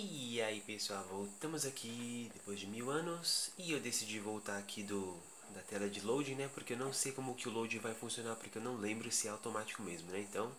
E aí pessoal, voltamos aqui depois de mil anos e eu decidi voltar aqui do da tela de loading, né? Porque eu não sei como que o load vai funcionar, porque eu não lembro se é automático mesmo, né? Então,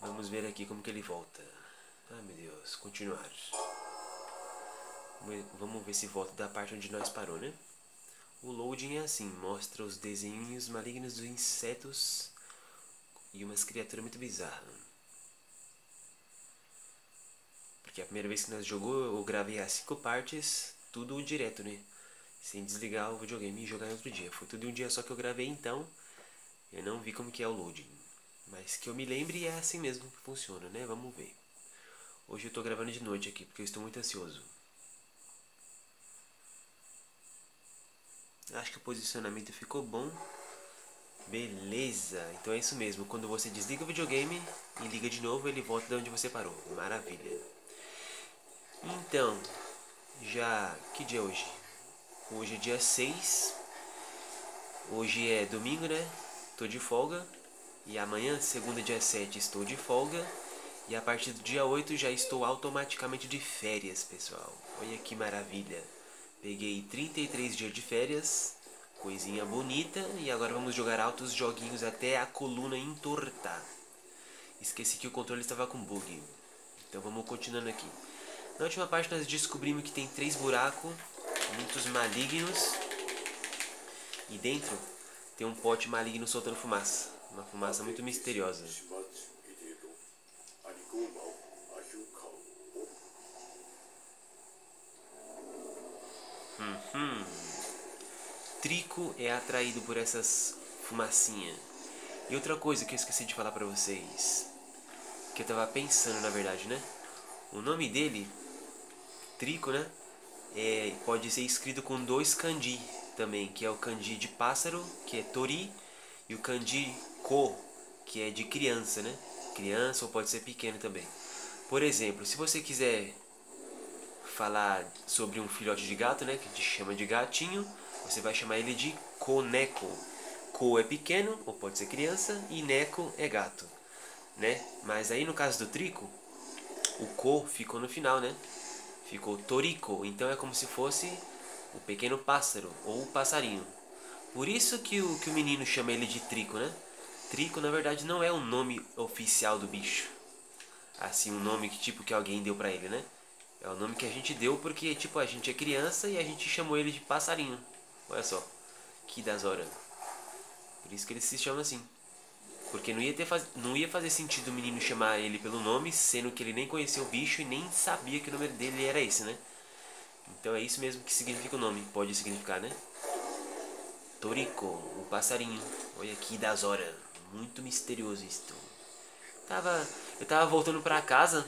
vamos ver aqui como que ele volta. Ai meu Deus, continuar. Vamos ver se volta da parte onde nós parou, né? O loading é assim, mostra os desenhos malignos dos insetos e umas criaturas muito bizarras. Porque a primeira vez que nós jogou, eu gravei as cinco partes, tudo direto, né? Sem desligar o videogame e jogar em outro dia. Foi tudo em um dia só que eu gravei, então eu não vi como que é o loading. Mas que eu me lembre é assim mesmo que funciona, né? Vamos ver. Hoje eu tô gravando de noite aqui, porque eu estou muito ansioso. Acho que o posicionamento ficou bom. Beleza, então é isso mesmo. Quando você desliga o videogame e liga de novo, ele volta de onde você parou. Maravilha. Então, já. Que dia é hoje? Hoje é dia 6. Hoje é domingo, né? Tô de folga. E amanhã, segunda, dia 7, estou de folga. E a partir do dia 8 já estou automaticamente de férias, pessoal. Olha que maravilha. Peguei 33 dias de férias. Coisinha bonita. E agora vamos jogar altos joguinhos até a coluna entortar. Esqueci que o controle estava com bug. Então vamos continuando aqui. Na última parte nós descobrimos que tem três buracos, muitos malignos. E dentro tem um pote maligno soltando fumaça. Uma fumaça muito misteriosa. Uhum. Trico é atraído por essas fumacinhas. E outra coisa que eu esqueci de falar pra vocês. Que eu tava pensando na verdade, né? O nome dele trico, né? É, pode ser escrito com dois kanji também, que é o kanji de pássaro, que é tori, e o kanji ko, que é de criança, né? Criança ou pode ser pequeno também. Por exemplo, se você quiser falar sobre um filhote de gato, né, que gente chama de gatinho, você vai chamar ele de koneko. Ko é pequeno, ou pode ser criança, e neko é gato, né? Mas aí no caso do trico, o ko ficou no final, né? Ficou Toriko, então é como se fosse o pequeno pássaro ou o passarinho. Por isso que o, que o menino chama ele de Trico, né? Trico na verdade não é o nome oficial do bicho. Assim, um nome que tipo que alguém deu pra ele, né? É o nome que a gente deu porque tipo a gente é criança e a gente chamou ele de passarinho. Olha só, que das horas. Por isso que ele se chama assim. Porque não ia, ter faz... não ia fazer sentido o menino chamar ele pelo nome, sendo que ele nem conhecia o bicho e nem sabia que o nome dele era esse, né? Então é isso mesmo que significa o nome, pode significar, né? Torico, o passarinho. Olha aqui das horas. Muito misterioso isto. Tava, eu tava voltando pra casa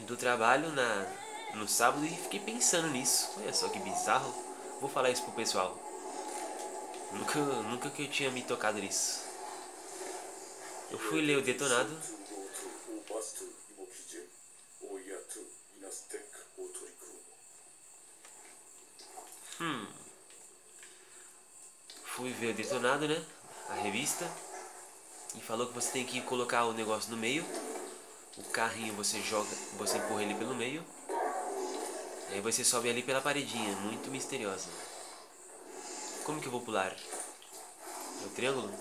do trabalho na, no sábado e fiquei pensando nisso. Olha só que bizarro. Vou falar isso pro pessoal. Nunca, nunca que eu tinha me tocado nisso. Eu fui ler o detonado. Hum. Fui ver o detonado, né? A revista. E falou que você tem que colocar o negócio no meio. O carrinho você joga, você empurra ele pelo meio. Aí você sobe ali pela paredinha, muito misteriosa. Como que eu vou pular? No triângulo?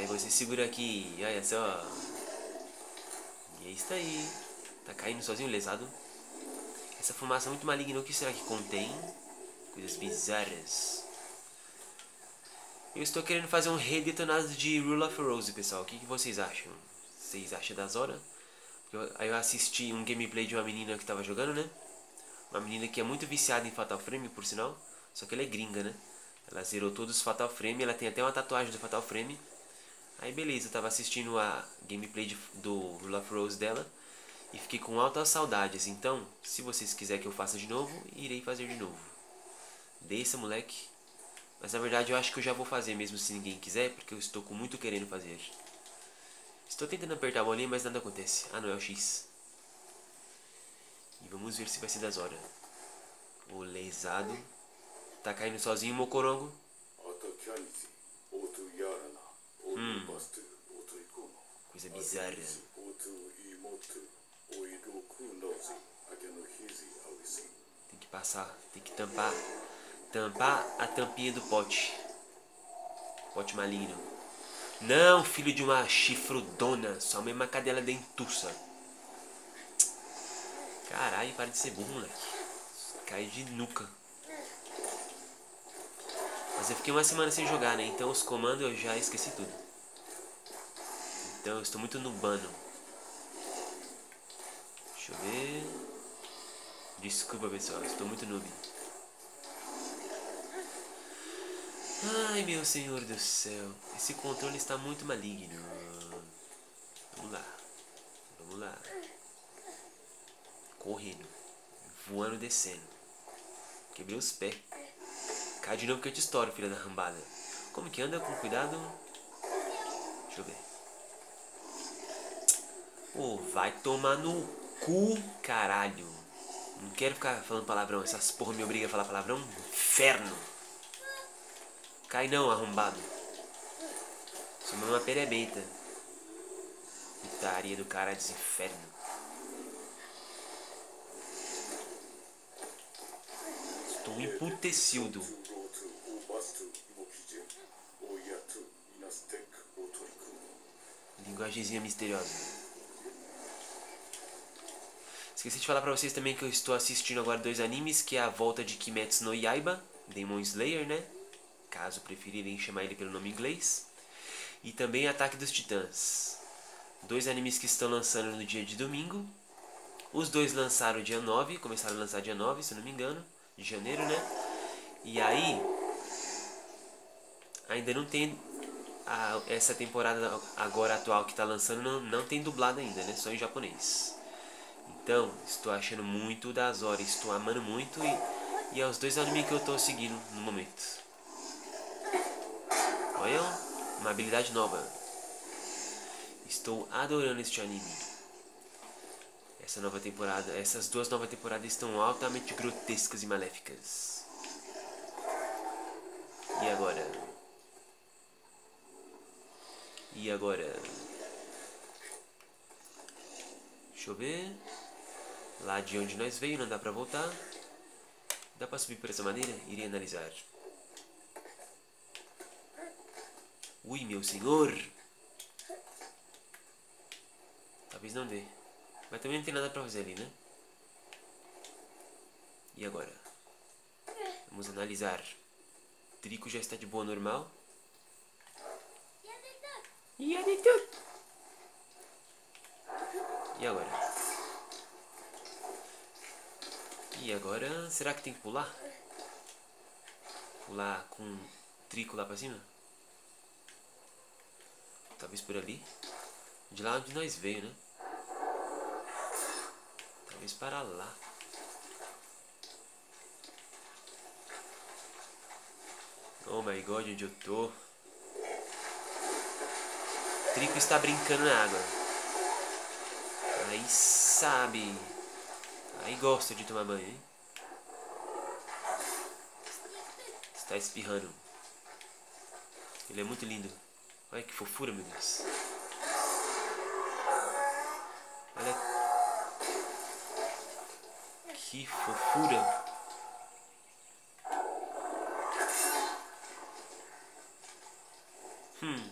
Aí você segura aqui, olha só. E é isso aí. Tá caindo sozinho lesado. Essa fumaça é muito maligna, o que será que contém? Coisas bizarras. Eu estou querendo fazer um redetonado de Rule of Rose, pessoal. O que, vocês acham? Vocês acham das horas? aí eu assisti um gameplay de uma menina que estava jogando, né? Uma menina que é muito viciada em Fatal Frame, por sinal. Só que ela é gringa, né? Ela zerou todos os Fatal Frame, ela tem até uma tatuagem do Fatal Frame. Aí beleza, eu tava assistindo a gameplay de, do Love Rose dela e fiquei com altas saudades. Então, se vocês quiserem que eu faça de novo, irei fazer de novo. Deixa, moleque. Mas na verdade eu acho que eu já vou fazer mesmo se ninguém quiser, porque eu estou com muito querendo fazer. Estou tentando apertar a bolinha, mas nada acontece. Ah, não, é o X. E vamos ver se vai ser das horas. O lesado. Tá caindo sozinho, Mocorongo. Coisa bizarra. Tem que passar, tem que tampar. Tampar a tampinha do pote. Pote maligno. Não, filho de uma chifrudona, sua mesma cadela dentuça. Caralho, para de ser burro, moleque. Cai de nuca. Mas eu fiquei uma semana sem jogar, né? Então os comandos eu já esqueci tudo. Então eu estou muito nubano. Deixa eu ver. Desculpa, pessoal, estou muito noob. Ai, meu senhor do céu. Esse controle está muito maligno. Vamos lá. Vamos lá. Correndo. Voando, descendo. Quebrei os pés. Cai de novo que eu te estouro, filha da rambada. Como que anda? Com cuidado. Deixa eu ver. Pô, vai tomar no cu, caralho. Não quero ficar falando palavrão. Essas porra me obrigam a falar palavrão. Inferno. Cai não, arrombado. Sou uma perebenta. Putaria do cara dos infernos. Estou emputecido. Linguagemzinha misteriosa. Esqueci de falar pra vocês também que eu estou assistindo agora dois animes, que é a volta de Kimetsu no Yaiba, Demon Slayer, né? Caso preferirem chamar ele pelo nome inglês. E também Ataque dos Titãs. Dois animes que estão lançando no dia de domingo. Os dois lançaram dia 9, começaram a lançar dia 9, se não me engano, de janeiro, né? E aí, ainda não tem a, essa temporada agora atual que está lançando, não, não tem dublado ainda, né? Só em japonês. Então, estou achando muito das horas, estou amando muito e, e é os dois animes que eu estou seguindo no momento. Olha, uma habilidade nova. Estou adorando este anime. Essa nova temporada, essas duas novas temporadas estão altamente grotescas e maléficas. E agora? E agora? Deixa eu ver. Lá de onde nós veio, não dá pra voltar. Dá pra subir por essa maneira? Irei analisar. Ui, meu senhor! Talvez não dê. Mas também não tem nada pra fazer ali, né? E agora? Vamos analisar. O trico já está de boa normal. E E agora? E agora, será que tem que pular? Pular com trico lá pra cima? Talvez por ali. De lá onde nós veio, né? Talvez para lá. Oh my god, onde eu tô? Trico está brincando na água. Aí sabe. Aí gosta de tomar banho, hein? Está espirrando. Ele é muito lindo. Olha que fofura, meu Deus. Olha. Que fofura. Hum.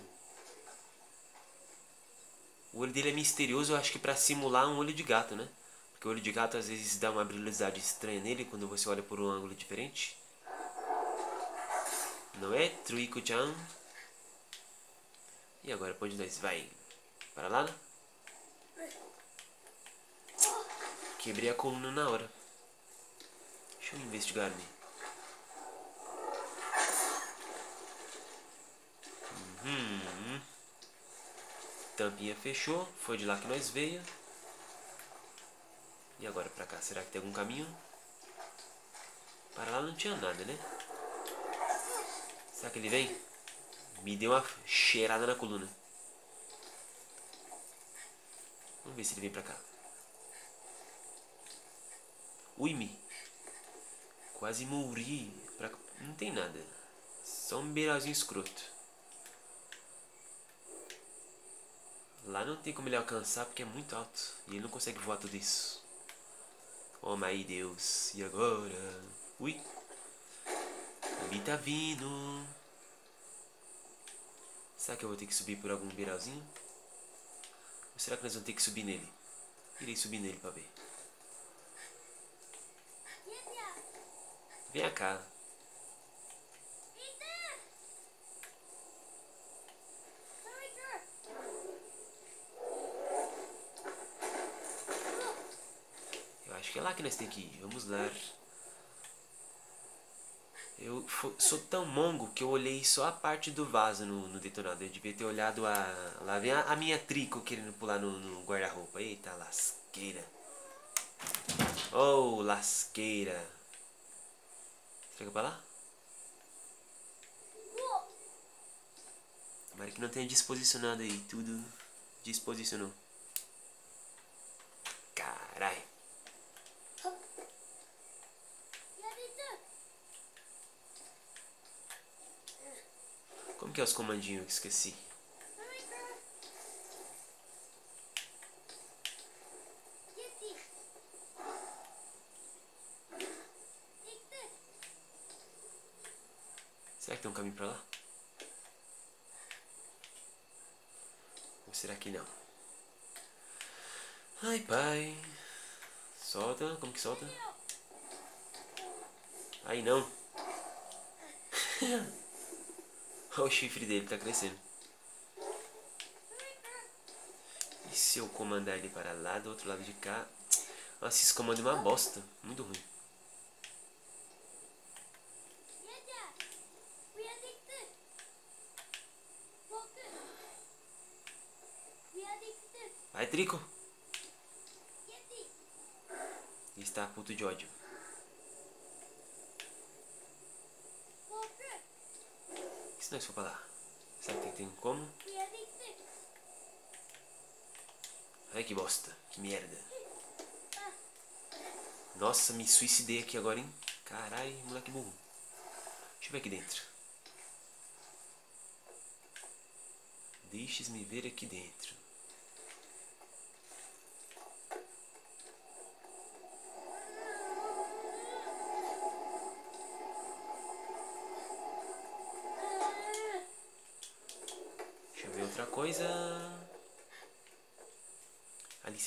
O olho dele é misterioso, eu acho que pra simular um olho de gato, né? Porque o olho de gato às vezes dá uma brilhosidade estranha nele quando você olha por um ângulo diferente. Não é, Truico-chan? E agora, pra onde nós vai? Para lá? Quebrei a coluna na hora. Deixa eu investigar me Uhum. Tampinha fechou. Foi de lá que nós veio. E agora pra cá? Será que tem algum caminho? Para lá não tinha nada, né? Será que ele vem? Me deu uma cheirada na coluna. Vamos ver se ele vem pra cá. Ui-me. Quase morri. Pra... Não tem nada. Só um beirazinho escroto. Lá não tem como ele alcançar porque é muito alto. E ele não consegue voar tudo isso. Oh, my Deus. E agora? Ui. Bi tá vindo. Será que eu vou ter que subir por algum beiralzinho? Ou será que nós vamos ter que subir nele? Irei subir nele pra ver. Vem cá. Eu acho que é lá que nós temos que ir. Vamos lá. Eu sou tão mongo que eu olhei só a parte do vaso no, no detonador. Eu devia ter olhado a. Lá vem a, a minha trico querendo pular no, no guarda-roupa. Eita lasqueira. Oh, lasqueira. Eu pra lá? Tomara que não tenha disposicionado aí. Tudo disposicionou. Carai. Como que é os comandinhos que esqueci? Será que tem um caminho pra lá? Ou será que não? Ai, pai. Solta. Como que solta? Aí não. Olha o chifre dele, tá crescendo. E se eu comandar ele para lá, do outro lado de cá? Nossa, esse comando é uma bosta. Muito ruim. Vai, Trico. Está puto de ódio. E se nós for pra lá? Será que tem como? Ai que bosta, que merda. Nossa, me suicidei aqui agora, hein? Carai, moleque burro. Deixa eu ver aqui dentro. Deixes-me ver aqui dentro.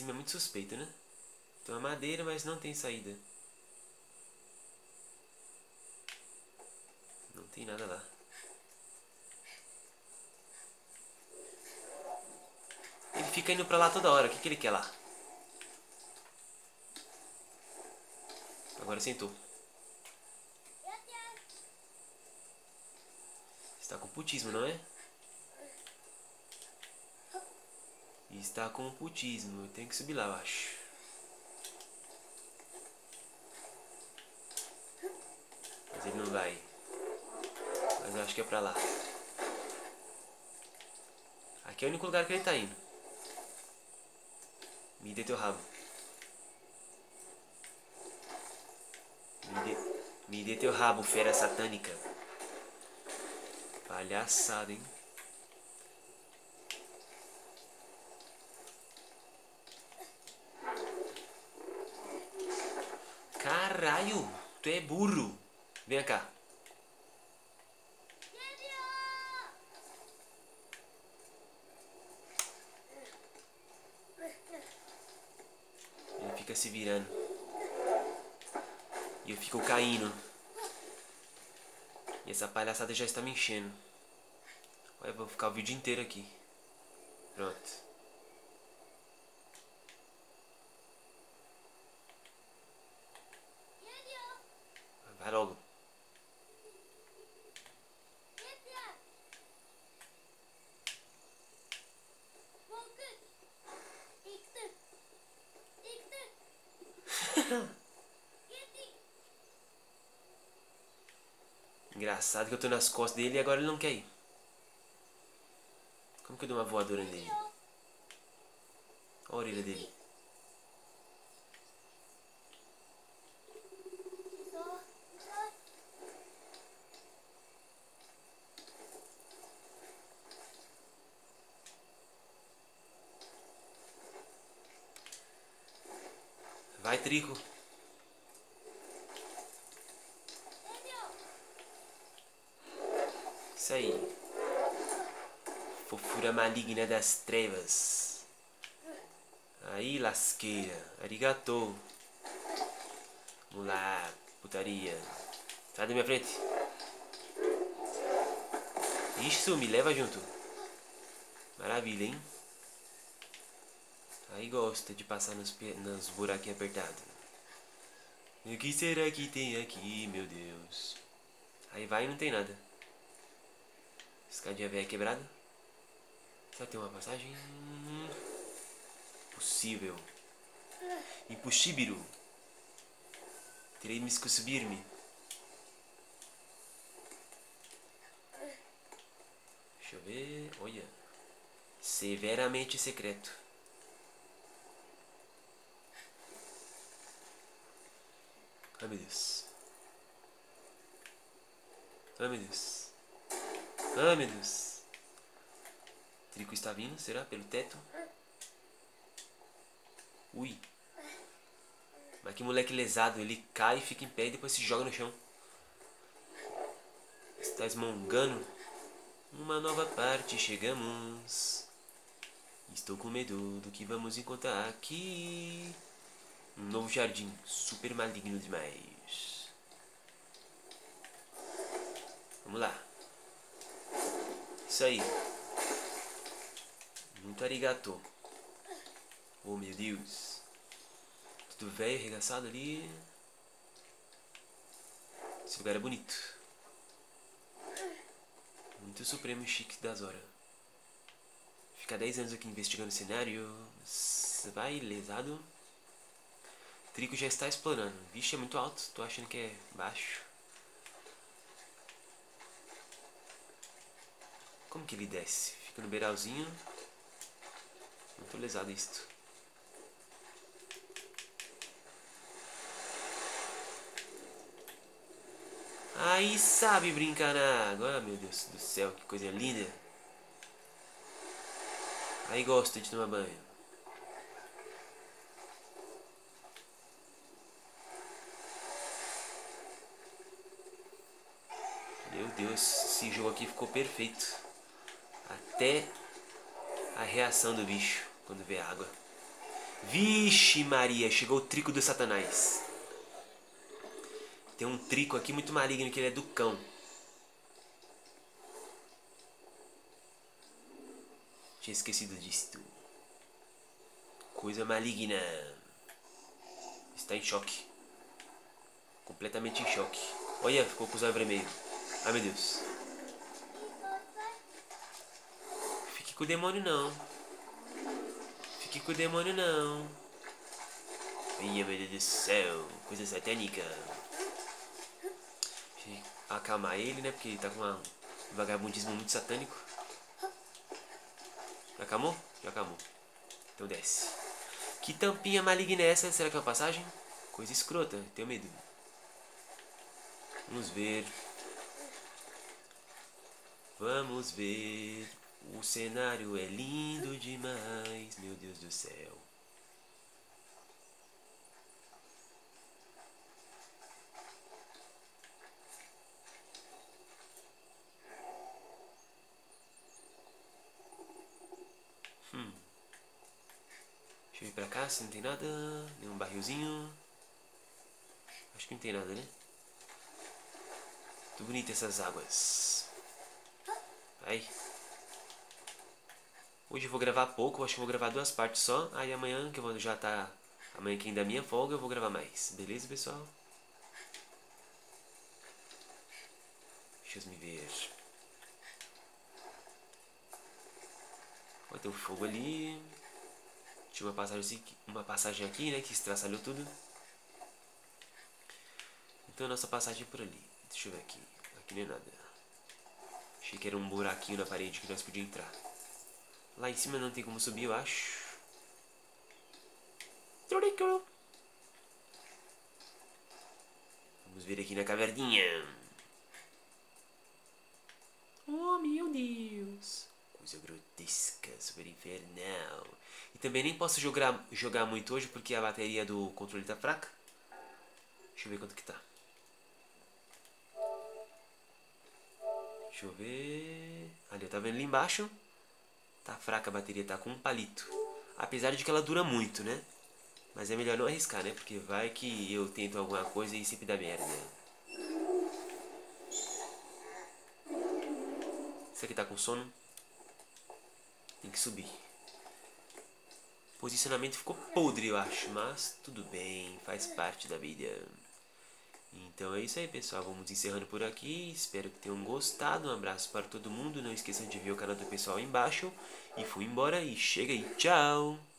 Cima é muito suspeito, né? Tem uma madeira, mas não tem saída. Não tem nada lá. Ele fica indo pra lá toda hora. O que, que ele quer lá? Agora sentou. Está com putismo, não é? Está com putismo. Tem que subir lá, eu acho. Mas ele não vai. Mas eu acho que é pra lá. Aqui é o único lugar que ele tá indo. Me dê teu rabo. Me dê, me dê teu rabo, fera satânica. Palhaçada, hein? Caralho, tu é burro. Vem cá. Ele fica se virando. E eu fico caindo. E essa palhaçada já está me enchendo. Olha, vou ficar o vídeo inteiro aqui. Pronto. Vai logo. Engraçado que eu tô nas costas dele e agora ele não quer ir. Como que eu dou uma voadora nele? Olha a orelha dele. Vai, Trico. Maligna das trevas. Aí, lasqueira. Arigatou. Vamos lá, putaria. Sai da minha frente. Isso, me leva junto. Maravilha, hein? Aí gosta de passar nos, nos buraquinhos apertados. O que será que tem aqui, meu Deus? Aí vai e não tem nada. Escadinha velha quebrada. Só tem uma passagem? Possível. Impossível. Teremos que subir-me. Deixa eu ver. Olha. Severamente secreto. Ai meu Deus. Ai meu Deus. Ai meu Deus. Trico está vindo, será? Pelo teto? Ui. Mas que moleque lesado. Ele cai, fica em pé e depois se joga no chão. Está esmongando. Uma nova parte, chegamos. Estou com medo do que vamos encontrar aqui. Um novo jardim, super maligno demais. Vamos lá. Isso aí. Muito arigato. Oh meu Deus. Tudo velho, arregaçado ali. Esse lugar é bonito. Muito supremo e chique das horas. Ficar 10 anos aqui investigando o cenário. Vai lesado. Trico já está explorando. Vixe, é muito alto. Tô achando que é baixo. Como que ele desce? Fica no beiralzinho. Lesado isto. Aí sabe brincar na água. Ah, meu Deus do céu, que coisa linda. Aí gosta de tomar banho. Meu Deus, esse jogo aqui ficou perfeito. Até a reação do bicho quando vê água. Vixe Maria, chegou o trico do satanás. Tem um trico aqui muito maligno que ele é do cão. Tinha esquecido disto. Coisa maligna. Está em choque. Completamente em choque. Olha, ficou com os olhos vermelhos. Ai meu Deus. Fique com o demônio não. Fique com o demônio não. Minha meu Deus do céu. Coisa satânica acalmar ele, né? Porque ele tá com um vagabundismo muito satânico. Já acalmou? Já acalmou. Então desce. Que tampinha maligna é essa? Será que é uma passagem? Coisa escrota, tenho medo. Vamos ver. Vamos ver. O cenário é lindo demais, meu Deus do céu. Deixa eu ir pra cá se não tem nada. Nenhum barrilzinho. Acho que não tem nada, né? Muito bonita essas águas. Aí. Hoje eu vou gravar pouco, acho que vou gravar duas partes só. Aí amanhã, que eu vou já tá. Amanhã que ainda é minha folga, eu vou gravar mais. Beleza, pessoal? Deixa eu me ver. Vai ter o fogo ali. Tinha uma passagem, uma passagem aqui, né? Que estraçalhou tudo. Então a nossa passagem é por ali. Deixa eu ver aqui. Aqui nem é nada. Achei que era um buraquinho na parede que nós podíamos entrar. Lá em cima não tem como subir, eu acho. Vamos ver aqui na caverninha. Oh, meu Deus. Coisa grotesca, super infernal. E também nem posso jogar, jogar muito hoje porque a bateria do controle tá fraca. Deixa eu ver quanto que tá. Deixa eu ver. Ali, tá vendo ali embaixo? Tá fraca a bateria, tá com um palito. Apesar de que ela dura muito, né? Mas é melhor não arriscar, né? Porque vai que eu tento alguma coisa e sempre dá merda. Você que tá com sono? Tem que subir. Posicionamento ficou podre, eu acho. Mas tudo bem, faz parte da vida. Então é isso aí, pessoal. Vamos encerrando por aqui. Espero que tenham gostado. Um abraço para todo mundo. Não esqueçam de ver o canal do pessoal aí embaixo. E fui embora e chega aí. Tchau!